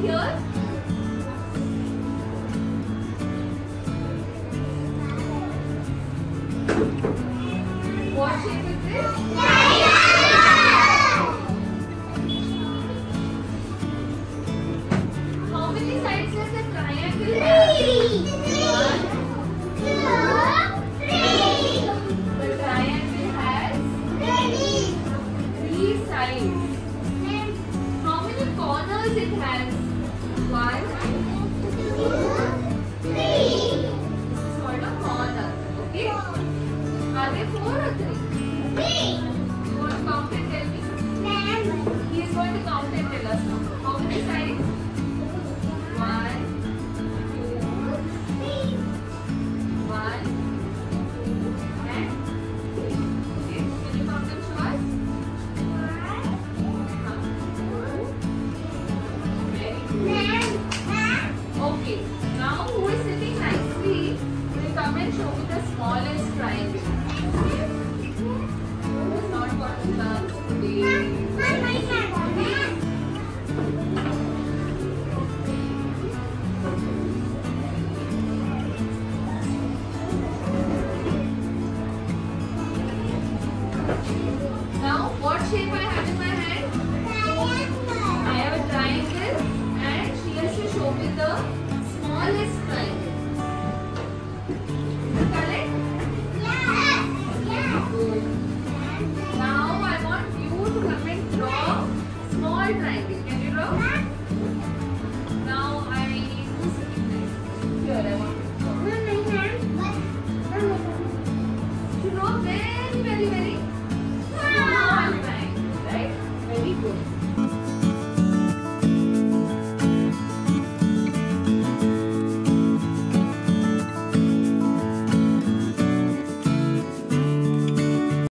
here. What shape is this? How many sides does triangle have? Three sides. How many corners it has? One, two, three. This is called a corner. Okay? Are there four or three? Three. smallest triangle. Now, what shape I have in my hand? Good. Can you roll?